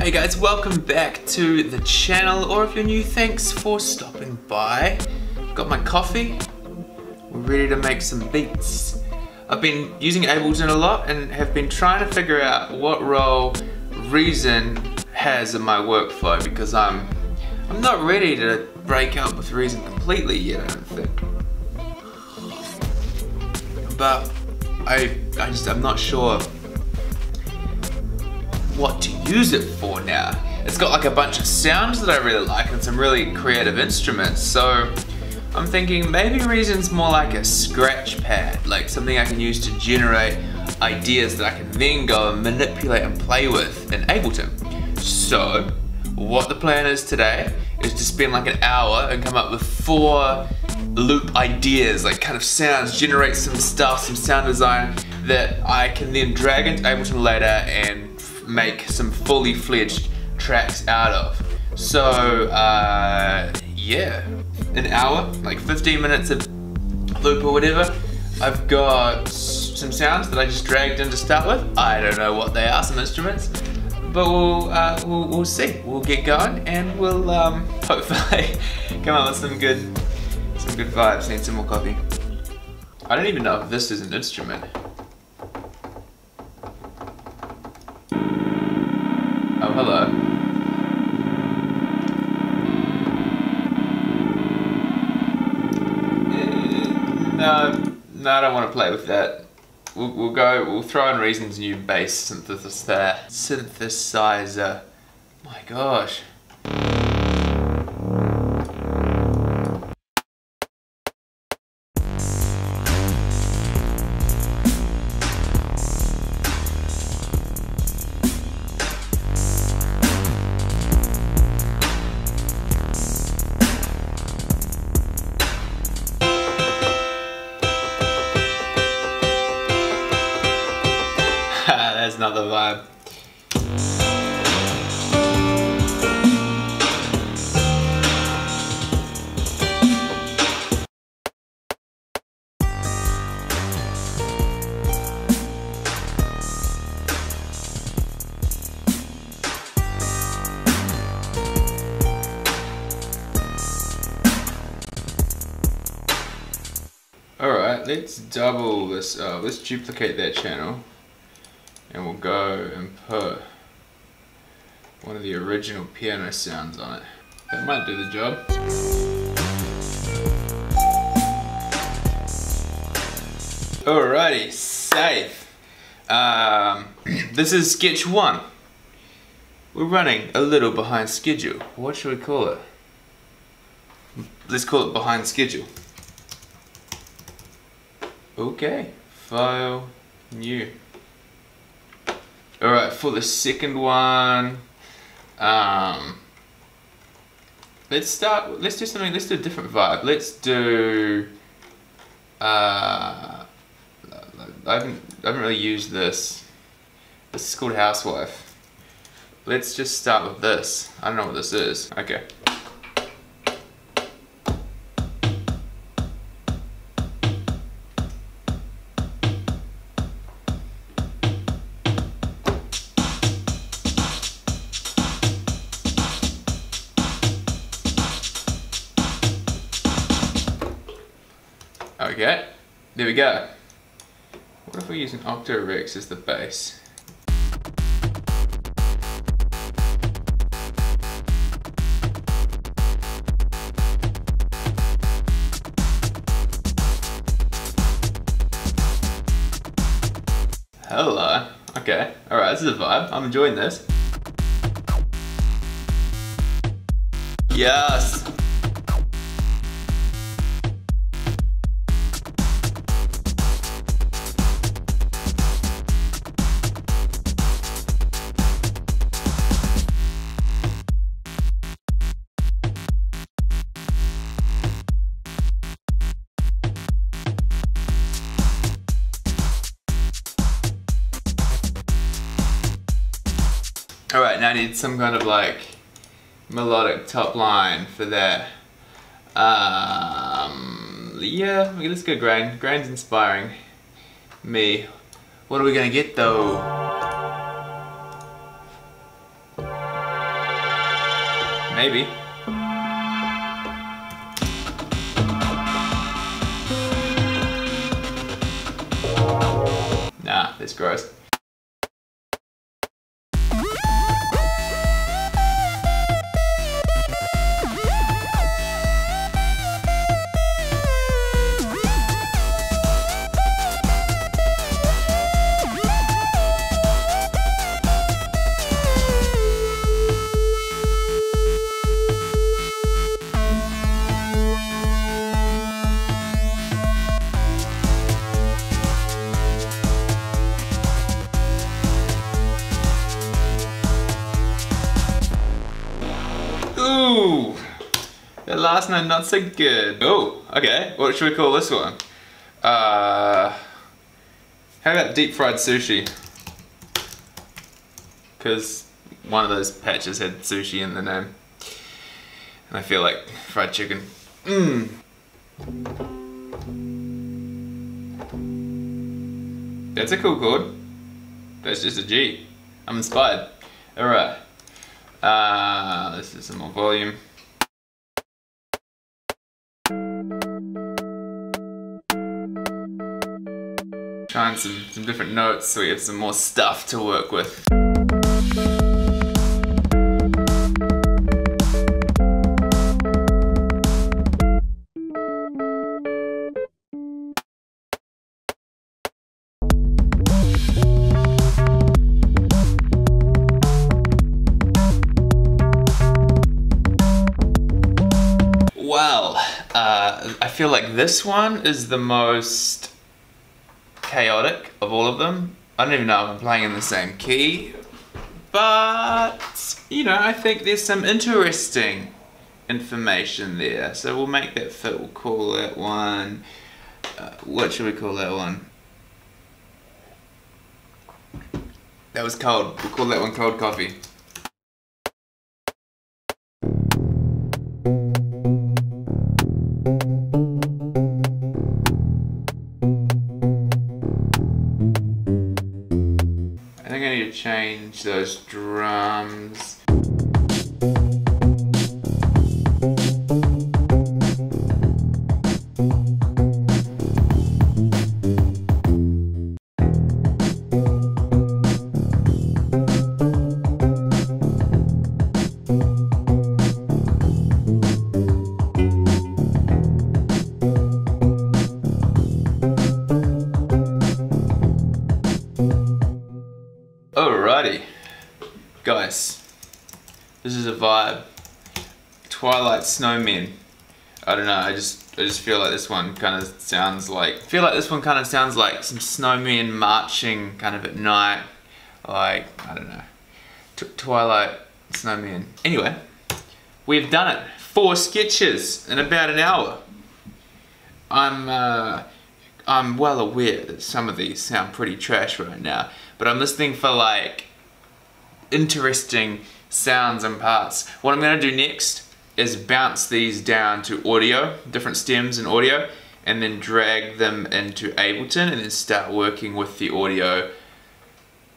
Hey guys, welcome back to the channel, or if you're new, thanks for stopping by. Got my coffee, we're ready to make some beats. I've been using Ableton a lot and have been trying to figure out what role Reason has in my workflow because I'm I'm not ready to break up with Reason completely yet, I don't think. But I, I just, I'm not sure what to use it for now. It's got like a bunch of sounds that I really like and some really creative instruments. So I'm thinking maybe Reason's more like a scratch pad, like something I can use to generate ideas that I can then go and manipulate and play with in Ableton. So what the plan is today is to spend like an hour and come up with four loop ideas, like kind of sounds, generate some stuff, some sound design that I can then drag into Ableton later and make some fully fledged tracks out of. So, uh, yeah, an hour, like 15 minutes of loop or whatever. I've got some sounds that I just dragged in to start with. I don't know what they are, some instruments, but we'll, uh, we'll, we'll, see. We'll get going and we'll um, hopefully come up with some good, some good vibes. Need some more coffee. I don't even know if this is an instrument. Hello. Uh, no, no, I don't want to play with that. We'll, we'll go, we'll throw in Reason's new bass synthesizer. Synthesizer. My gosh. Vibe. Alright, let's double this up. Let's duplicate that channel and we'll go and put one of the original piano sounds on it. That might do the job. Alrighty, safe. Um, this is sketch one. We're running a little behind schedule. What should we call it? Let's call it behind schedule. Okay, file, new. All right, for the second one, um, let's start, let's do something, let's do a different vibe. Let's do, uh, I haven't, I haven't really used this. This is called Housewife. Let's just start with this. I don't know what this is. Okay. Okay, there we go. What if we use an Octo Rex as the bass? Hello. Okay. Alright, this is a vibe. I'm enjoying this. Yes. I need some kind of like melodic top line for that. Um, yeah, let's go grind. Grind's inspiring me. What are we gonna get though? Maybe. Nah, that's gross. Last name not so good. Oh, okay. What should we call this one? Uh, how about deep fried sushi? Because one of those patches had sushi in the name. And I feel like fried chicken. Mmm. That's a cool chord. That's just a G. I'm inspired. Alright. Uh, let's do some more volume. Some, some different notes so we have some more stuff to work with. Well, uh, I feel like this one is the most chaotic of all of them. I don't even know if I'm playing in the same key, but you know, I think there's some interesting information there. So we'll make that fit. We'll call that one. Uh, what should we call that one? That was cold. We'll call that one cold coffee. I think I need to change those drums. Twilight Snowmen. I don't know. I just I just feel like this one kind of sounds like. Feel like this one kind of sounds like some snowmen marching kind of at night. Like I don't know. T Twilight Snowmen. Anyway, we've done it. Four sketches in about an hour. I'm uh, I'm well aware that some of these sound pretty trash right now, but I'm listening for like interesting sounds and parts. What I'm gonna do next is bounce these down to audio, different stems in audio, and then drag them into Ableton and then start working with the audio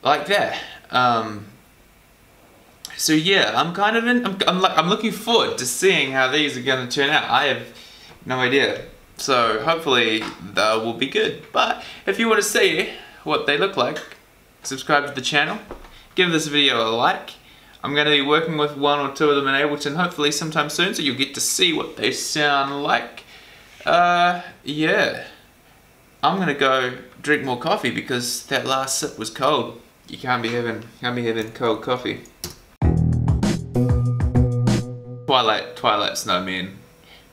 like that. Um, so yeah, I'm kind of in, I'm, I'm like, I'm looking forward to seeing how these are gonna turn out. I have no idea. So hopefully they will be good. But if you want to see what they look like, subscribe to the channel, give this video a like. I'm going to be working with one or two of them in Ableton hopefully sometime soon, so you'll get to see what they sound like. Uh, yeah. I'm going to go drink more coffee because that last sip was cold. You can't be having, can't be having cold coffee. Twilight, Twilight Snowmen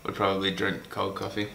would probably drink cold coffee.